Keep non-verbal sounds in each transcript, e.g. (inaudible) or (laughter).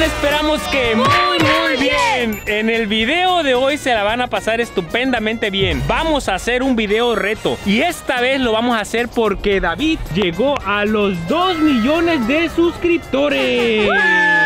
están? Esperamos que muy, muy bien. En el video de hoy se la van a pasar estupendamente bien. Vamos a hacer un video reto. Y esta vez lo vamos a hacer porque David llegó a los 2 millones de suscriptores. (laughs)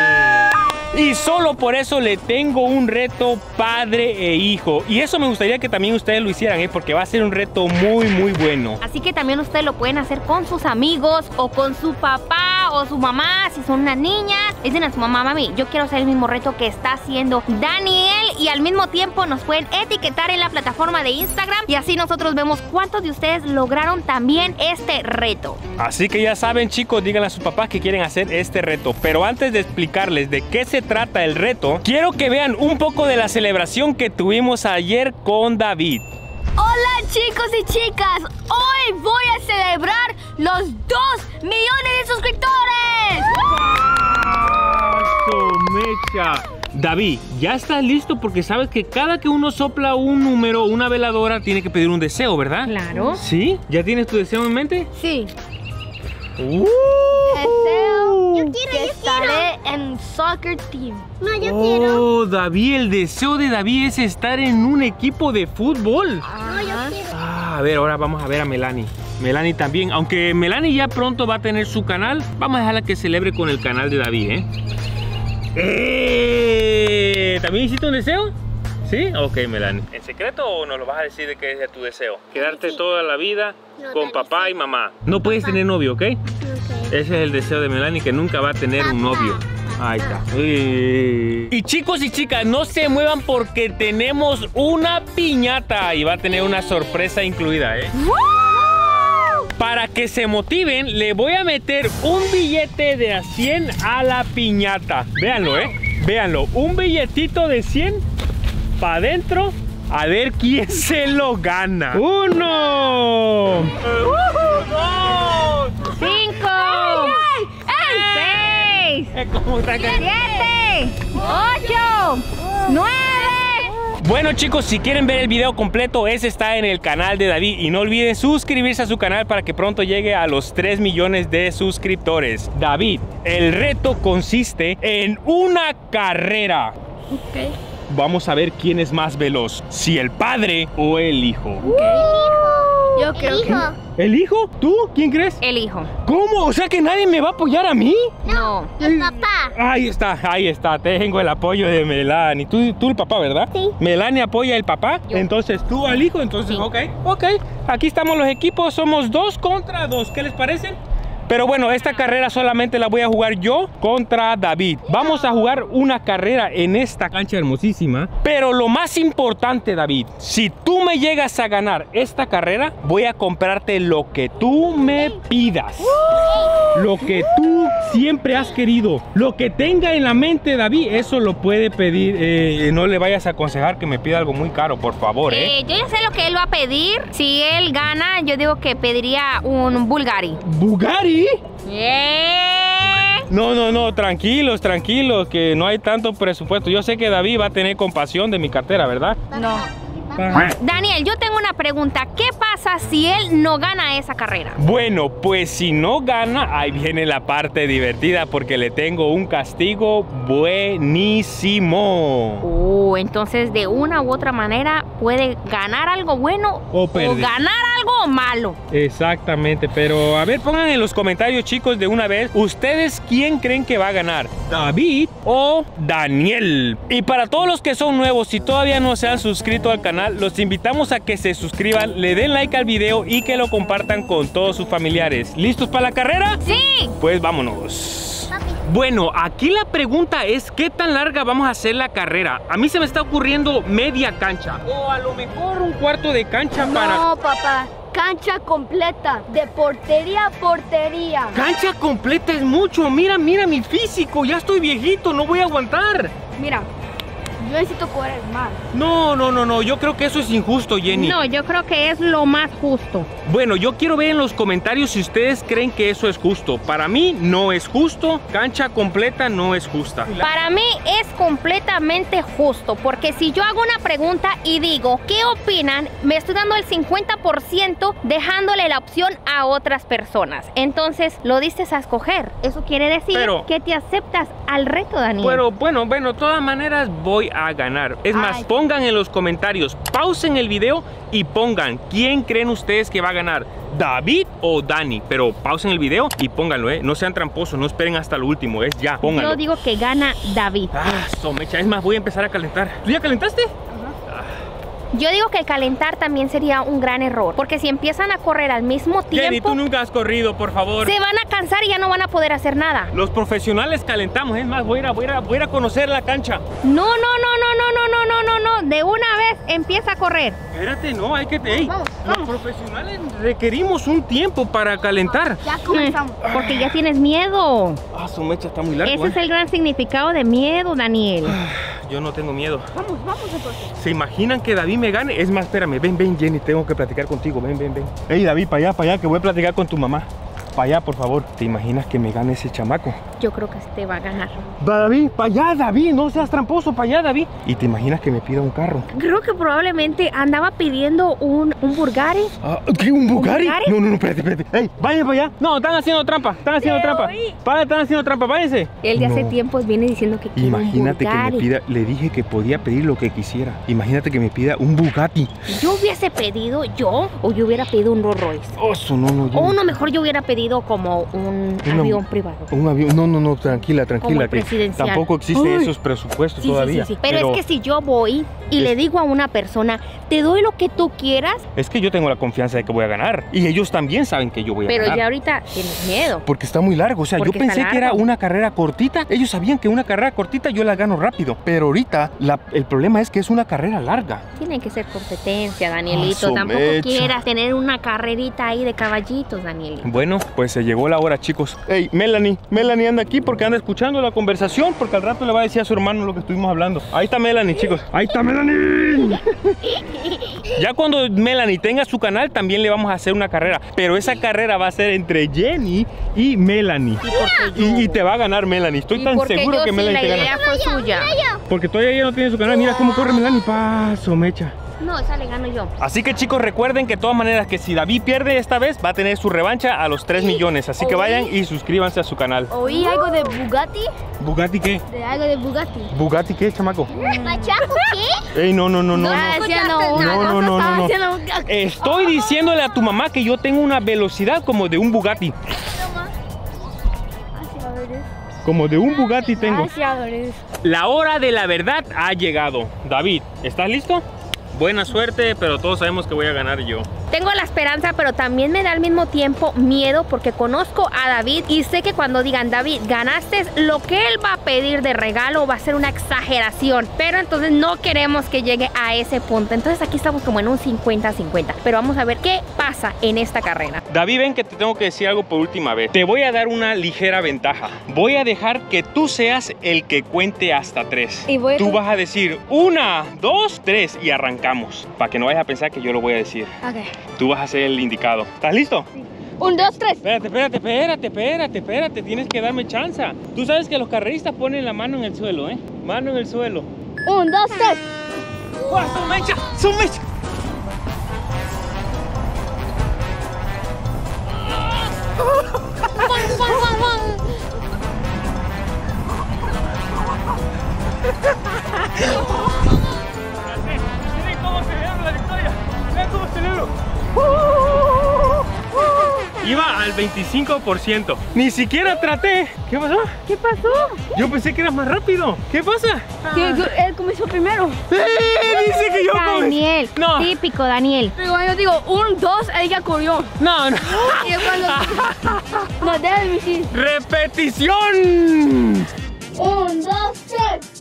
Y solo por eso le tengo un reto padre e hijo. Y eso me gustaría que también ustedes lo hicieran, ¿eh? porque va a ser un reto muy, muy bueno. Así que también ustedes lo pueden hacer con sus amigos o con su papá o su mamá, si son unas niñas. Dicen a su mamá, mami, yo quiero hacer el mismo reto que está haciendo Daniel y al mismo tiempo nos pueden etiquetar en la plataforma de Instagram y así nosotros vemos cuántos de ustedes lograron también este reto. Así que ya saben chicos, díganle a sus papás que quieren hacer este reto. Pero antes de explicarles de qué se trata el reto, quiero que vean un poco de la celebración que tuvimos ayer con David. Hola chicos y chicas, hoy voy a celebrar los 2 millones de suscriptores. mecha! David, ¿ya estás listo? Porque sabes que cada que uno sopla un número, una veladora, tiene que pedir un deseo, ¿verdad? Claro. ¿Sí? ¿Ya tienes tu deseo en mente? Sí. ¡Uh! Deseo Yo quiero, que yo estaré en soccer team. No, yo quiero. Oh, David, el deseo de David es estar en un equipo de fútbol. No, yo quiero. Ah, a ver, ahora vamos a ver a Melanie. Melanie también, aunque Melanie ya pronto va a tener su canal, vamos a dejarla que celebre con el canal de David, ¿eh? ¡Eh! ¿También hiciste un deseo? ¿Sí? Ok, Melanie. ¿En secreto o nos lo vas a decir de qué es tu deseo? Quedarte Sí. toda la vida No, con papá y mamá. No puedes tener novio, ¿ok? Ok. Ese es el deseo de Melanie, que nunca va a tener un novio. Ahí está. Y chicos y chicas, no se muevan porque tenemos una piñata y va a tener una sorpresa incluida, ¿eh? Para que se motiven, le voy a meter un billete de a 100 a la piñata. Véanlo, ¿eh? Véanlo. Un billetito de 100 para adentro. A ver quién (laughs) se lo gana. ¡Uno! ¡Dos! ¡Cinco! ¡Seis! ¿Cómo está acá? ¡Siete! ¡Ocho! ¡Nueve! Bueno chicos, si quieren ver el video completo, ese está en el canal de David y no olviden suscribirse a su canal para que pronto llegue a los 3 millones de suscriptores. David, el reto consiste en una carrera. Vamos a ver quién es más veloz, si el padre o el hijo. Yo creo El hijo. ¿El hijo? ¿Tú? ¿Quién crees? El hijo. ¿Cómo? O sea que nadie me va a apoyar a mí. No. El papá. Ahí está, ahí está. Tengo el apoyo de Melanie. Tú, tú el papá, ¿verdad? Sí. Melanie apoya al papá. Yo. Entonces tú al hijo. Entonces, Sí. ok. Ok. Aquí estamos los equipos. Somos dos contra dos. ¿Qué les parece? Pero bueno, esta carrera solamente la voy a jugar yo contra David. Vamos a jugar una carrera en esta cancha hermosísima. Pero lo más importante, David, si tú me llegas a ganar esta carrera, voy a comprarte lo que tú me pidas. Lo que tú siempre has querido. Lo que tenga en la mente, David, eso lo puede pedir. Eh, no le vayas a aconsejar que me pida algo muy caro, por favor, ¿eh? Eh, yo ya sé lo que él va a pedir. Si él gana, yo digo que pediría un Bulgari. No, no, no, tranquilos, tranquilos, que no hay tanto presupuesto. Yo sé que David va a tener compasión de mi cartera, ¿verdad? No. Daniel, yo tengo una pregunta. ¿Qué pasa si él no gana esa carrera? Bueno, pues si no gana, ahí viene la parte divertida porque le tengo un castigo buenísimo. Oh, entonces de una u otra manera puede ganar algo bueno O perder. ganar algo malo. Exactamente, pero a ver, pongan en los comentarios, chicos, de una vez, ¿ustedes quién creen que va a ganar? ¿David o Daniel? Y para todos los que son nuevos, si todavía no se han suscrito al canal, los invitamos a que se suscriban, le den like al video y que lo compartan con todos sus familiares. ¿Listos para la carrera? Sí. Pues vámonos. Bueno, aquí la pregunta es ¿qué tan larga vamos a hacer la carrera? A mí se me está ocurriendo media cancha o a lo mejor un cuarto de cancha para... No, papá. Cancha completa. De portería a portería. Cancha completa es mucho. Mira, mira mi físico. Ya estoy viejito, no voy a aguantar. Mira. Yo necesito correr más. No, no, no, no. Yo creo que eso es injusto, Jenny. No, yo creo que es lo más justo. Bueno, yo quiero ver en los comentarios si ustedes creen que eso es justo. Para mí no es justo. Cancha completa no es justa. Para mí es completamente justo, porque si yo hago una pregunta y digo, ¿qué opinan? Me estoy dando el 50% dejándole la opción a otras personas. Entonces, lo diste a escoger. Eso quiere decir Pero- que te aceptas al reto, Daniel. Pero bueno, bueno, de todas maneras voy a ganar. Es más, Ay. pongan en los comentarios, pausen el video y pongan quién creen ustedes que va a ganar, David o Dani. Pero pausen el video y pónganlo, ¿eh? No sean tramposos, no esperen hasta lo último, es ya, pónganlo. yo digo que gana David. Ah, somecha, es más, voy a empezar a calentar. ¿Tú ya calentaste? Yo digo que calentar también sería un gran error, porque si empiezan a correr al mismo Jenny, tiempo, tú nunca has corrido, por favor. se van a cansar y ya no van a poder hacer nada. Los profesionales calentamos, es más, voy a, ir a, voy a ir a- voy a ir a conocer la cancha. No, no, no, no, no, no, no, no, no, no. De una vez empieza a correr. Espérate, no, hay que... Vamos, los profesionales requerimos un tiempo para calentar. Ya comenzamos. Porque ya tienes miedo. Ah, su mecha está muy largo, Ese ¿eh? es el gran significado de miedo, Daniel. Yo no tengo miedo. Vamos, vamos entonces. ¿Se imaginan que David me gane? Es más, espérame, ven, ven, Jenny, tengo que platicar contigo, ven, ven, ven. Ey, David, para allá, para allá, que voy a platicar con tu mamá. Para allá, por favor. ¿Te imaginas que me gane ese chamaco? Yo creo que te va a ganar. Va, David, para allá, David, no seas tramposo, para allá, David. ¿Y te imaginas que me pida un carro? Creo que probablemente andaba pidiendo un, un Bulgari. Ah, ¿Qué? ¿Un? Bugatti? No, no, no, espérate, espérate. Ey, vayan para allá. No, están haciendo trampa, están haciendo trampa. Para, están haciendo trampa, váyanse. Él de hace No. tiempo viene diciendo que quiere Imagínate un que me pida, le dije que podía pedir lo que quisiera. Imagínate que me pida un Bugatti. Yo hubiese pedido yo o yo hubiera pedido un Rolls Royce. Oso, no, no, O uno mejor yo hubiera pedido como un Una- avión privado. Un avión, no, no, no, tranquila, tranquila, el que presidencial. tampoco existe Uy. esos presupuestos Sí, sí, todavía. sí, sí. Pero, es que si yo voy y le Es- digo a una persona, te doy lo que tú quieras, es que yo tengo la confianza de que voy a ganar y ellos también saben que yo voy a pero ganar. ya ahorita tienes miedo. Porque está muy largo, o sea, yo Porque está pensé que era largo. una carrera cortita. Ellos sabían que una carrera cortita yo la gano rápido, pero ahorita la- el problema es que es una carrera larga. Tiene que ser competencia, Danielito. Ah, Tampoco quieras tener una carrerita ahí de caballitos, Danielito. Bueno, pues se llegó la hora, chicos. Hey, Melanie, Melanie anda aquí porque anda escuchando la conversación, porque al rato le va a decir a su hermano lo que estuvimos hablando. Ahí está Melanie, chicos. Ahí está Melanie. Ya cuando Melanie tenga su canal, también le vamos a hacer una carrera. Pero esa carrera va a ser entre Jenny y Melanie. Y porque yo- Y, y te va a ganar Melanie. Estoy tan seguro yo que Melanie la te idea gana. fue suya. Porque todavía ella no tiene su canal. Mira cómo corre Melanie. Paso, mecha. No, esa le gano yo. Así que chicos, recuerden que de todas maneras que si David pierde esta vez, va a tener su revancha a los 3 millones. Así que vayan y suscríbanse a su canal. Oí algo de Bugatti. ¿Bugatti qué? De algo de Bugatti. ¿Bugatti qué, chamaco? ¿Machaco qué? Ey, no, no, no, no. No, no. No, no, no, no, no. Estoy diciéndole a tu mamá que yo tengo una velocidad como de un Bugatti. Como de un Bugatti tengo. La hora de la verdad ha llegado. David, ¿estás listo? Buena suerte, pero todos sabemos que voy a ganar yo. Tengo la esperanza, pero también me da al mismo tiempo miedo porque conozco a David y sé que cuando digan, David, ganaste, lo que él va a pedir de regalo va a ser una exageración. Pero entonces no queremos que llegue a ese punto. Entonces aquí estamos como en un 50-50. Pero vamos a ver qué pasa en esta carrera. David, ven que te tengo que decir algo por última vez. Te voy a dar una ligera ventaja. Voy a dejar que tú seas el que cuente hasta tres. Y voy a- Tú vas a decir una, dos, tres y arrancamos. Para que no vayas a pensar que yo lo voy a decir. Ok. Tú vas a ser el indicado. ¿Estás listo? Un, dos, tres. Espérate, espérate, espérate, espérate, espérate. Tienes que darme chance. Tú sabes que los carreristas ponen la mano en el suelo, ¿eh? Mano en el suelo. Un, dos, tres. ¡Guau, su mecha! ¡Su mecha! (laughs) Miren cómo celebro la victoria. Miren cómo celebro. Iba al 25%. Ni siquiera traté. ¿Qué pasó? ¿Qué pasó? Yo pensé que eras más rápido. ¿Qué pasa? Que yo- Él comenzó primero. ¡Eh! Dice que yo comencé. Daniel, No. típico Daniel. Pero yo digo, un, dos, él ya corrió. No, no. Y es cuando... (laughs) no, déjame decir. ¡Repetición! Un, dos, tres.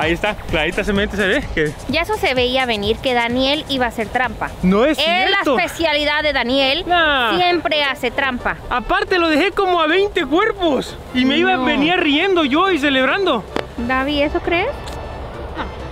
Ahí está, clarita se ve que Ya eso se veía venir que Daniel iba a hacer trampa. no es Es la cierto. especialidad de Daniel. Nah. Siempre hace trampa. Aparte lo dejé como a 20 cuerpos y me iba No. venía riendo yo y celebrando. David, ¿eso crees?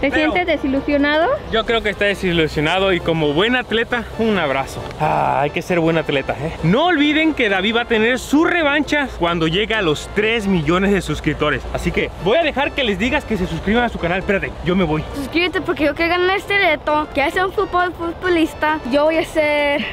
¿Te Pero- sientes desilusionado? Yo creo que está desilusionado y como buen atleta, un abrazo. Ah, hay que ser buen atleta, ¿eh? No olviden que David va a tener su revancha cuando llegue a los 3 millones de suscriptores. Así que voy a dejar que les digas que se suscriban a su canal. Espérate, yo me voy. Suscríbete porque yo quiero ganar este reto. Que sea un fútbol futbolista. Yo voy a ser.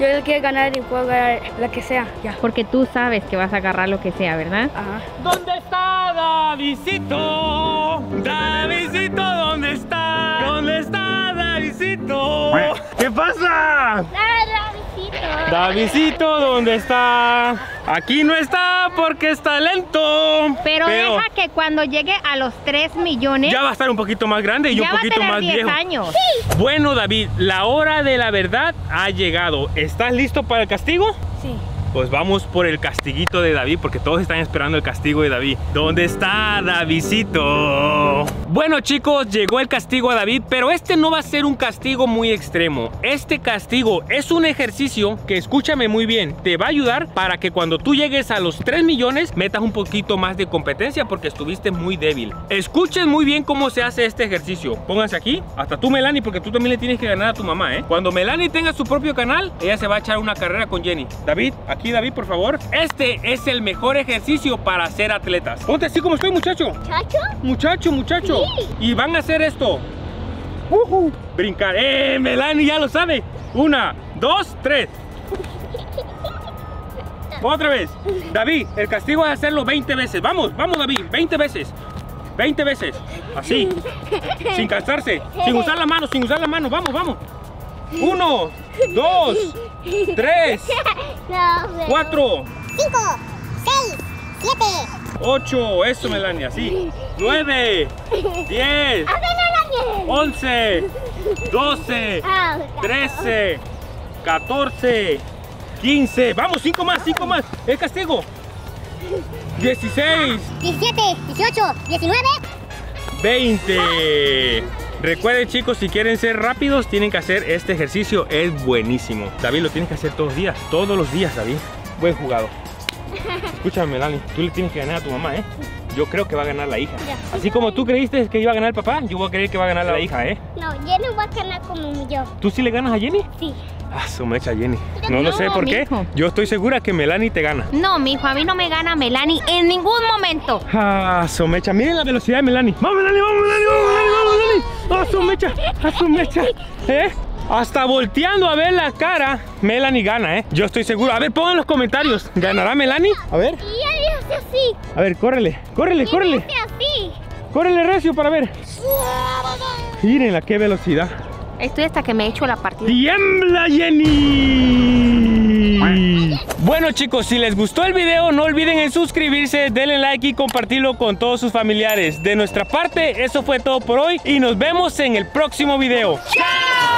Yo quiero ganar y puedo ganar la que sea. Ya. Porque tú sabes que vas a agarrar lo que sea, ¿verdad? Ajá. ¿Dónde está Davidcito? Davidcito, ¿dónde está? ¿Dónde está Davidito? ¿Qué pasa? Davidito, ¿dónde está? Aquí no está porque está lento. Pero, deja que cuando llegue a los 3 millones, ya va a estar un poquito más grande y ya un va a poquito tener más 10 viejo. años. Bueno, David, la hora de la verdad ha llegado. ¿Estás listo para el castigo? Sí. Pues vamos por el castiguito de David porque todos están esperando el castigo de David. ¿Dónde está Davidito? Bueno chicos, llegó el castigo a David, pero este no va a ser un castigo muy extremo. Este castigo es un ejercicio que, escúchame muy bien, te va a ayudar para que cuando tú llegues a los 3 millones metas un poquito más de competencia porque estuviste muy débil. Escuchen muy bien cómo se hace este ejercicio. Pónganse aquí, hasta tú Melanie, porque tú también le tienes que ganar a tu mamá, ¿eh? Cuando Melanie tenga su propio canal, ella se va a echar una carrera con Jenny. David, aquí David, por favor. Este es el mejor ejercicio para ser atletas. Ponte así como estoy, muchacho. ¿Chacho? Muchacho, muchacho. Y van a hacer esto. Brincar. ¡Eh! Melanie ya lo sabe. Una, dos, tres. Otra vez. David, el castigo es hacerlo 20 veces. Vamos, vamos, David. 20 veces. 20 veces. Así. Sin cansarse. Sin usar la mano, sin usar la mano. Vamos, vamos. Uno, dos, tres, cuatro, Cinco, seis, siete. 8, eso Melania, sí. 9, 10, 11, 12, 13, 14, 15. Vamos, 5 más, 5 más. El castigo. 16, 17, 18, 19. 20. Recuerden chicos, si quieren ser rápidos, tienen que hacer este ejercicio. Es buenísimo. David, lo tienes que hacer todos los días. Todos los días, David. Buen jugado. (laughs) Escúchame, Melanie. Tú le tienes que ganar a tu mamá, ¿eh? Yo creo que va a ganar la hija. Así como tú creíste que iba a ganar el papá, yo voy a creer que va a ganar la hija, ¿eh? No, no voy a ganar como yo. ¿Tú sí le ganas a Jenny? Sí. Ah, su mecha Jenny. No lo sé por qué. mijo. Yo estoy segura que Melanie te gana. No, mijo, a mí no me gana Melanie en ningún momento. Ah, su mecha. Miren la velocidad de Melanie. Vamos, Melanie, vamos, Melanie, vamos, Melanie, Ah, su mecha, ah, su mecha. ¿Eh? Hasta volteando a ver la cara, Melanie gana, ¿eh? Yo estoy seguro. A ver, pongan en los comentarios. ¿Ganará Melanie? A ver, Y ella hace así. a ver, córrele, córrele, córrele. hace así. Córrele recio para ver. Miren a qué velocidad. Estoy hasta que me echo la partida. ¡Tiembla, Jenny! Bueno chicos, si les gustó el video, no olviden en suscribirse, denle like y compartirlo con todos sus familiares. De nuestra parte, eso fue todo por hoy y nos vemos en el próximo video. ¡Chao!